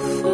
for